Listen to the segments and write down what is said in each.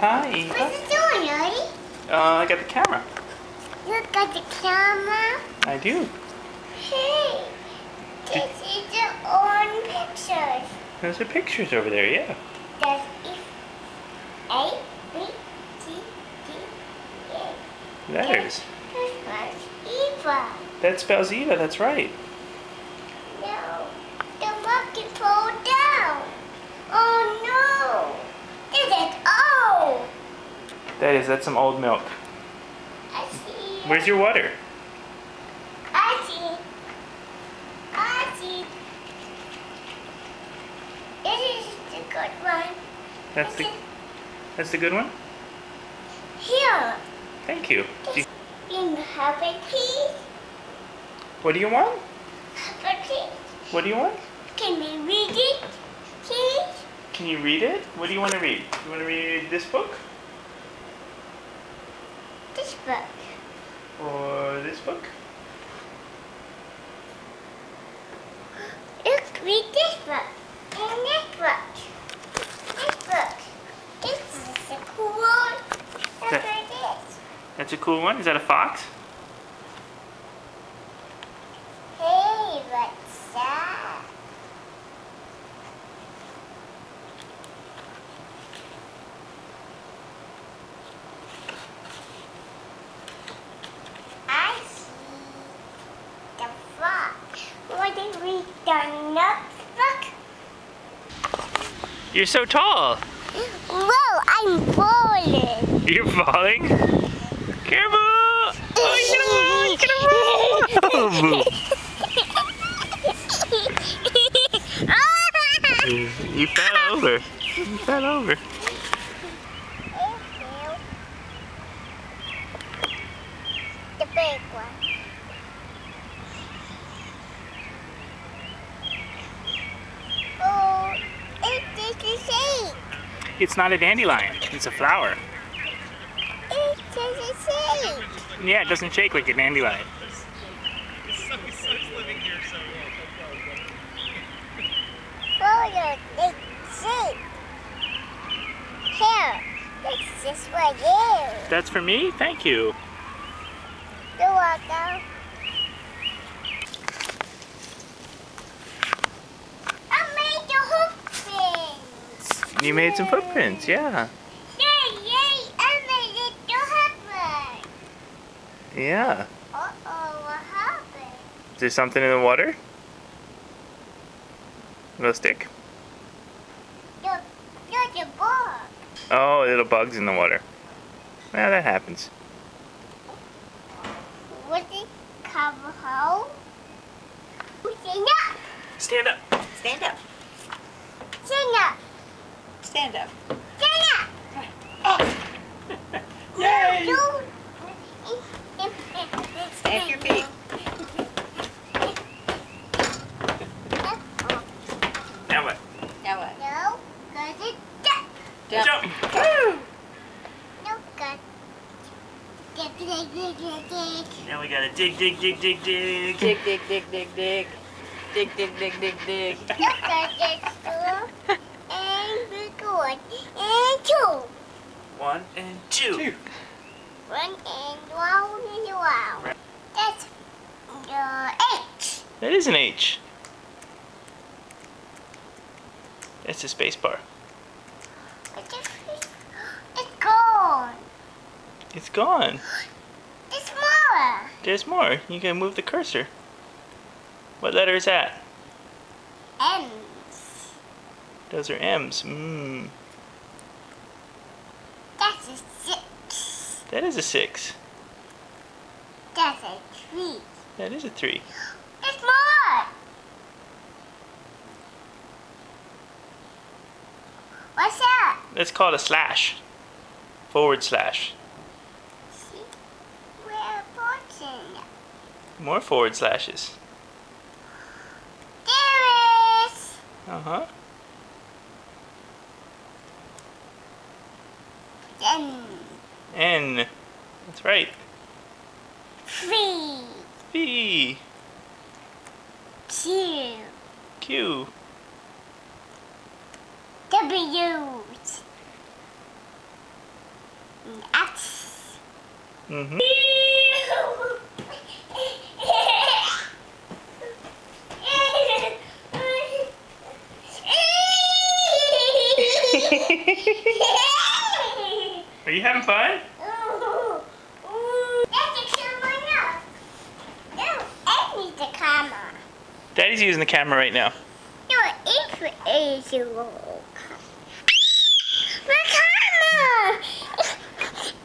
Hi, Eva. What's it doing, Daddy? Uh, I got the camera. You got the camera? I do. Hey, this is the own pictures. Those are pictures over there, yeah. That's if A, B, C, D. Letters. This one's Eva. That spells Eva, that's right. No, the monkey fall down. Oh no! This is old. That is, that's some old milk. I see. Where's your water? I see. I see. This is the good one. That's the, that's the good one? Here. Thank you. Do you- have a key. What do you want? A key. What do you want? Can we read it? Please? Can you read it? What do you want to read? You want to read this book? Book. Or this book? Look, read this book. And this book. This book. This is a cool one. That- That's a cool one. Is that a fox? Hey, what's that? I see the fox. What did we the notebook? You're so tall. Whoa, I'm falling. You're falling. Careful! Oh, he's gonna roll! He's gonna roll! you fell over. You fell over. The big one. Oh, it is the same. It's not a dandelion. It's a flower. It the same. Yeah, it doesn't shake like a dandelion. Photo, they see. Here, this is for you. That's for me? Thank you. You're welcome. I made the hook things. You made some footprints, yeah. Yay, yay, I made it to happen. Yeah. Uh-oh, what happened? Is there something in the water? A little stick? Look, look the ball. Oh, little bugs in the water. Well, that happens. Was it cover hole? Stand up, Stand up. Stand up. stand up, Stand up. stand up. Oh. Yay! You- Stamp your feet. Now what? Now what? No, cause it's duck. Jump. Jump. Woo! No, cause dig, dig, dig, dig, dig. Now we gotta dig, dig, dig, dig, dig. Dig, dig, dig, dig, dig. Dig, dig, dig, dig, dig. Look at this two and big one and two. One and two. One and one and one. That's the H. That is an H. That's a space bar. What's the fish? It's gone. It's gone. It's smaller. There's more. You can move the cursor. What letter is that? M's. Those are M's. Mmm. That's a six. That is a six. That's a three. That is a three. It's more. What's that? That's called a slash. Forward slash. See? Where fortune? More forward slashes. There is. Uh huh. Then N. That's right. three. V. Q. Q. W's. That's. Mm-hmm. Are you having fun? Daddy's using the camera right now. My camera!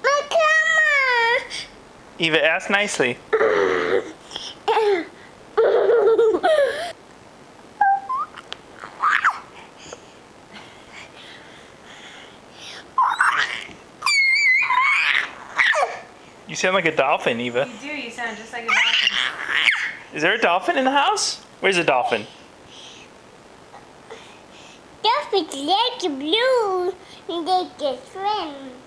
My camera! Eva, ask nicely. sound like a dolphin, Eva. You do. You sound just like a dolphin. Is there a dolphin in the house? Where's the dolphin? Dolphins like blue. They can swim.